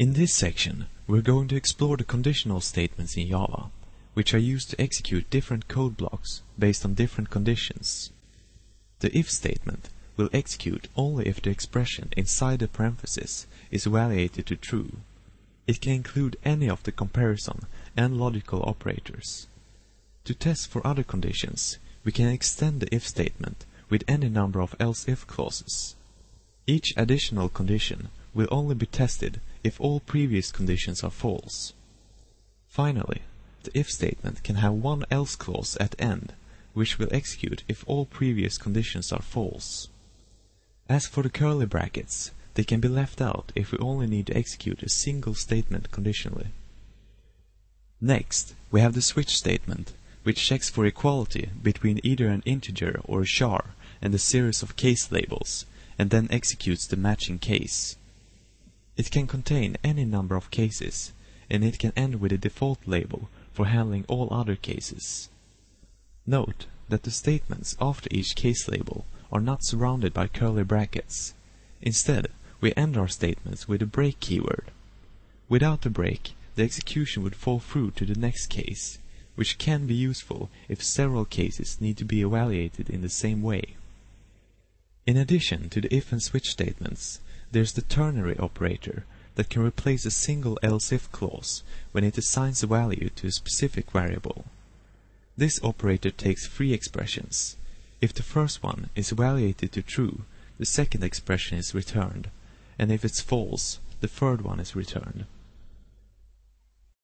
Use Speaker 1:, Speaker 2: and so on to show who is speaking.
Speaker 1: In this section, we're going to explore the conditional statements in Java, which are used to execute different code blocks based on different conditions. The if statement will execute only if the expression inside the parenthesis is evaluated to true. It can include any of the comparison and logical operators. To test for other conditions, we can extend the if statement with any number of else-if clauses. Each additional condition will only be tested if all previous conditions are false. Finally, the if statement can have one else clause at end, which will execute if all previous conditions are false. As for the curly brackets, they can be left out if we only need to execute a single statement conditionally. Next, we have the switch statement, which checks for equality between either an integer or a char and a series of case labels, and then executes the matching case. It can contain any number of cases, and it can end with a default label for handling all other cases. Note that the statements after each case label are not surrounded by curly brackets. Instead, we end our statements with a break keyword. Without the break, the execution would fall through to the next case, which can be useful if several cases need to be evaluated in the same way. In addition to the if and switch statements, there's the ternary operator that can replace a single else-if clause when it assigns a value to a specific variable. This operator takes three expressions. If the first one is evaluated to true, the second expression is returned, and if it's false, the third one is returned.